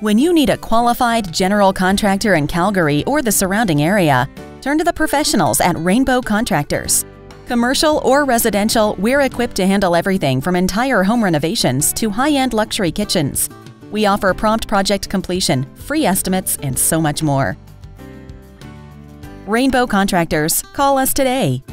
When you need a qualified general contractor in Calgary or the surrounding area, turn to the professionals at Rainbow Contractors. Commercial or residential, we're equipped to handle everything from entire home renovations to high end luxury kitchens. We offer prompt project completion, free estimates, and so much more. Rainbow Contractors, call us today